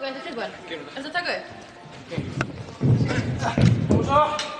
Gå inte till Är du taggad? Kom så!